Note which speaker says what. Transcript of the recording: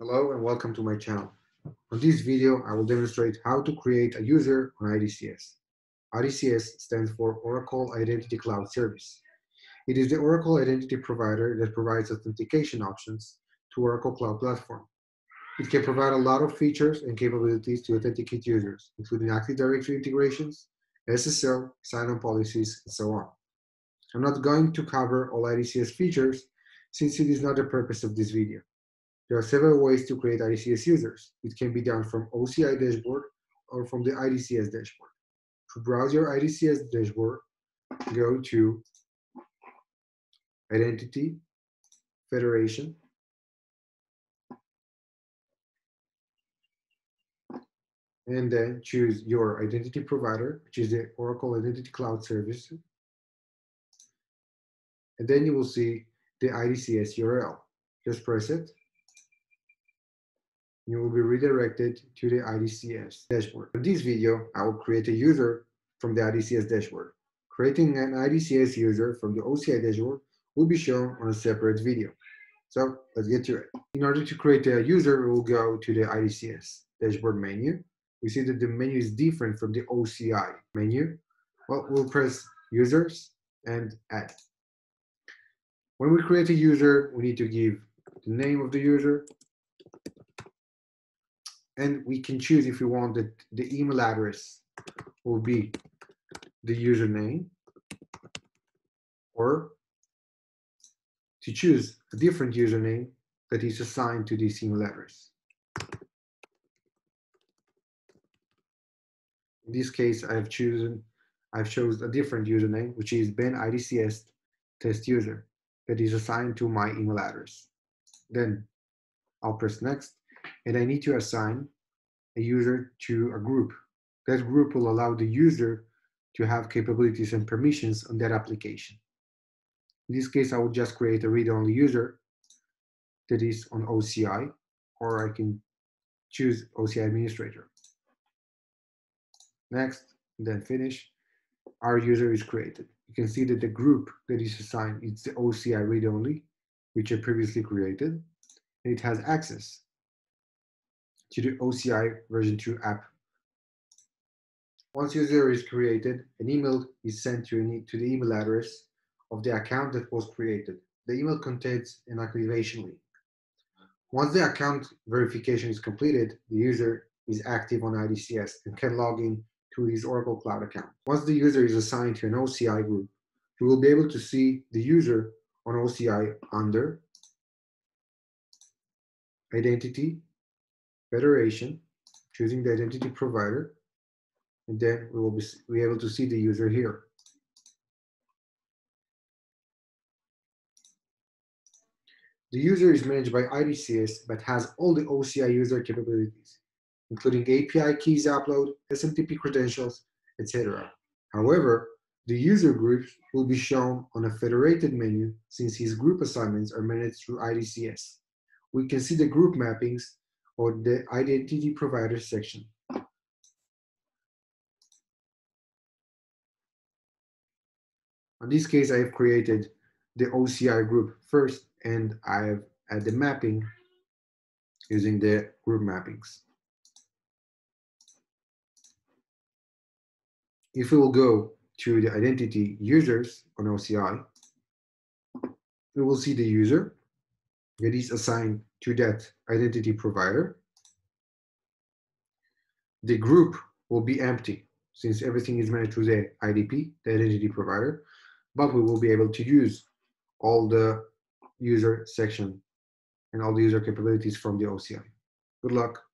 Speaker 1: Hello and welcome to my channel. On this video, I will demonstrate how to create a user on IDCS. IDCS stands for Oracle Identity Cloud Service. It is the Oracle identity provider that provides authentication options to Oracle Cloud Platform. It can provide a lot of features and capabilities to authenticate users, including Active Directory integrations, SSO, sign-on policies, and so on. I'm not going to cover all IDCS features since it is not the purpose of this video. There are several ways to create IDCS users. It can be done from OCI dashboard or from the IDCS dashboard. To browse your IDCS dashboard, go to Identity, Federation, and then choose your identity provider, which is the Oracle Identity Cloud Service. And then you will see the IDCS URL. Just press it you will be redirected to the IDCS dashboard. In this video, I will create a user from the IDCS dashboard. Creating an IDCS user from the OCI dashboard will be shown on a separate video. So let's get to it. In order to create a user, we'll go to the IDCS dashboard menu. We see that the menu is different from the OCI menu. Well, we'll press users and add. When we create a user, we need to give the name of the user, and we can choose if we want that the email address will be the username or to choose a different username that is assigned to this email address. In this case, I've chosen I've chosen a different username, which is Ben IDCS test user that is assigned to my email address. Then I'll press next and I need to assign a user to a group. That group will allow the user to have capabilities and permissions on that application. In this case, I will just create a read-only user that is on OCI, or I can choose OCI administrator. Next, then finish, our user is created. You can see that the group that is assigned is the OCI read-only, which I previously created, and it has access to the OCI version 2 app. Once user is created, an email is sent to, to the email address of the account that was created. The email contains an activation link. Once the account verification is completed, the user is active on IDCS and can log in to his Oracle Cloud account. Once the user is assigned to an OCI group, you will be able to see the user on OCI under identity, federation, choosing the identity provider, and then we will be, able to see the user here. The user is managed by IDCS, but has all the OCI user capabilities, including API keys upload, SMTP credentials, etc. However, the user groups will be shown on a federated menu since his group assignments are managed through IDCS. We can see the group mappings or the identity provider section. In this case, I have created the OCI group first, and I have added the mapping using the group mappings. If we will go to the identity users on OCI, we will see the user that is assigned to that identity provider. The group will be empty since everything is managed through the IDP, the identity provider, but we will be able to use all the user section and all the user capabilities from the OCI. Good luck.